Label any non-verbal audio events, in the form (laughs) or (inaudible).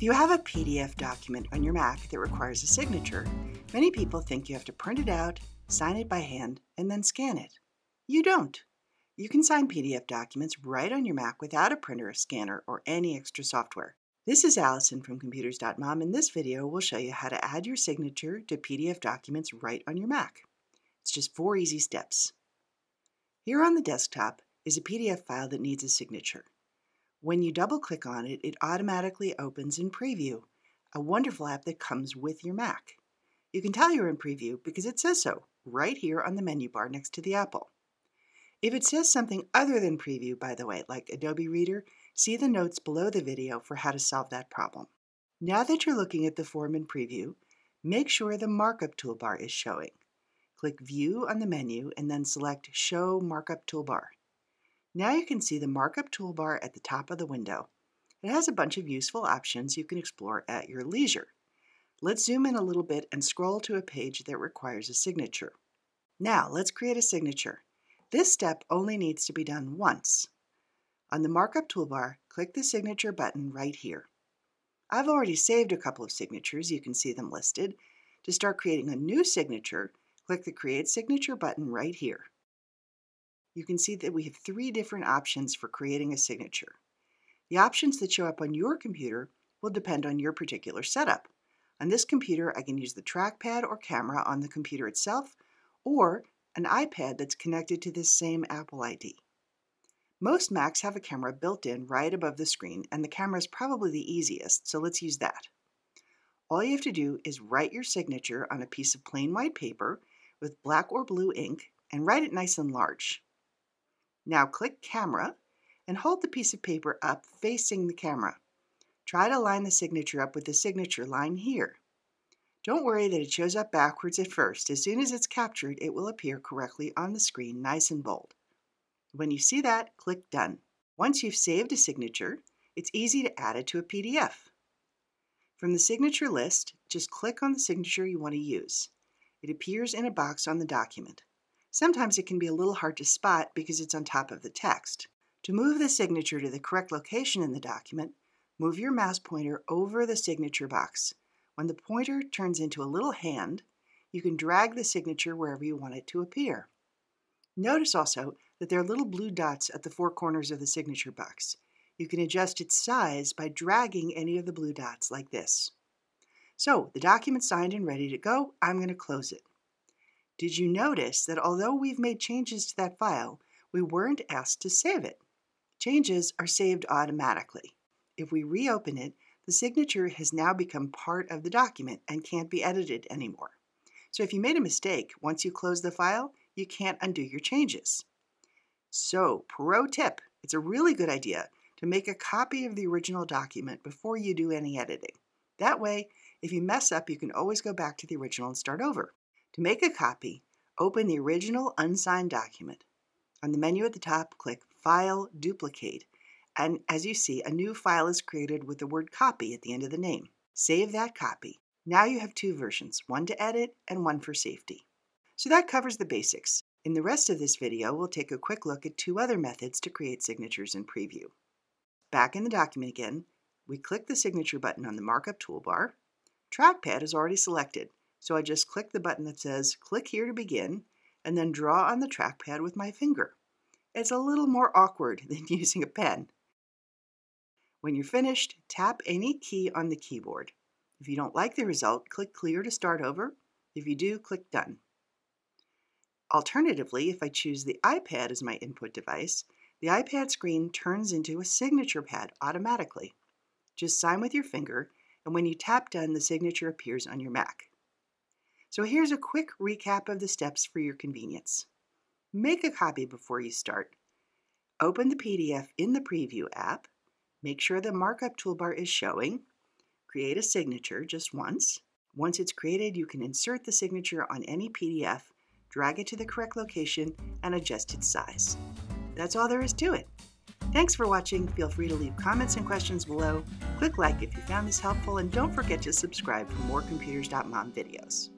If you have a PDF document on your Mac that requires a signature, many people think you have to print it out, sign it by hand, and then scan it. You don't. You can sign PDF documents right on your Mac without a printer, a scanner, or any extra software. This is Allison from Computers.mom. In this video, we'll show you how to add your signature to PDF documents right on your Mac. It's just four easy steps. Here on the desktop is a PDF file that needs a signature. When you double click on it, it automatically opens in Preview, a wonderful app that comes with your Mac. You can tell you're in Preview because it says so right here on the menu bar next to the apple. If it says something other than Preview, by the way, like Adobe Reader, see the notes below the video for how to solve that problem. Now that you're looking at the form in Preview, make sure the Markup toolbar is showing. Click View on the menu and then select Show Markup Toolbar. Now you can see the Markup toolbar at the top of the window. It has a bunch of useful options you can explore at your leisure. Let's zoom in a little bit and scroll to a page that requires a signature. Now let's create a signature. This step only needs to be done once. On the Markup toolbar, click the Signature button right here. I've already saved a couple of signatures, you can see them listed. To start creating a new signature, click the Create Signature button right here. You can see that we have three different options for creating a signature. The options that show up on your computer will depend on your particular setup. On this computer, I can use the trackpad or camera on the computer itself, or an iPad that's connected to this same Apple ID. Most Macs have a camera built in right above the screen, and the camera is probably the easiest, so let's use that. All you have to do is write your signature on a piece of plain white paper with black or blue ink and write it nice and large. Now click Camera and hold the piece of paper up facing the camera. Try to line the signature up with the signature line here. Don't worry that it shows up backwards at first. As soon as it's captured, it will appear correctly on the screen, nice and bold. When you see that, click Done. Once you've saved a signature, it's easy to add it to a PDF. From the signature list, just click on the signature you want to use. It appears in a box on the document. Sometimes it can be a little hard to spot because it's on top of the text. To move the signature to the correct location in the document, move your mouse pointer over the signature box. When the pointer turns into a little hand, you can drag the signature wherever you want it to appear. Notice also that there are little blue dots at the four corners of the signature box. You can adjust its size by dragging any of the blue dots like this. So the document's signed and ready to go. I'm going to close it. Did you notice that although we've made changes to that file, we weren't asked to save it? Changes are saved automatically. If we reopen it, the signature has now become part of the document and can't be edited anymore. So if you made a mistake, once you close the file, you can't undo your changes. So, pro tip, it's a really good idea to make a copy of the original document before you do any editing. That way, if you mess up, you can always go back to the original and start over. To make a copy, open the original unsigned document. On the menu at the top, click File, Duplicate, and as you see, a new file is created with the word copy at the end of the name. Save that copy. Now you have two versions, one to edit and one for safety. So that covers the basics. In the rest of this video, we'll take a quick look at two other methods to create signatures in Preview. Back in the document again, we click the signature button on the markup toolbar. Trackpad is already selected, so I just click the button that says click here to begin and then draw on the trackpad with my finger. It's a little more awkward (laughs) than using a pen. When you're finished, tap any key on the keyboard. If you don't like the result, click Clear to start over. If you do, click Done. Alternatively, if I choose the iPad as my input device, the iPad screen turns into a signature pad automatically. Just sign with your finger, and when you tap Done, the signature appears on your Mac. So here's a quick recap of the steps for your convenience. Make a copy before you start. Open the PDF in the Preview app Make sure the markup toolbar is showing. Create a signature just once. Once it's created, you can insert the signature on any PDF, drag it to the correct location, and adjust its size. That's all there is to it. Thanks for watching. Feel free to leave comments and questions below. Click like if you found this helpful, and don't forget to subscribe for more Computers.mom videos.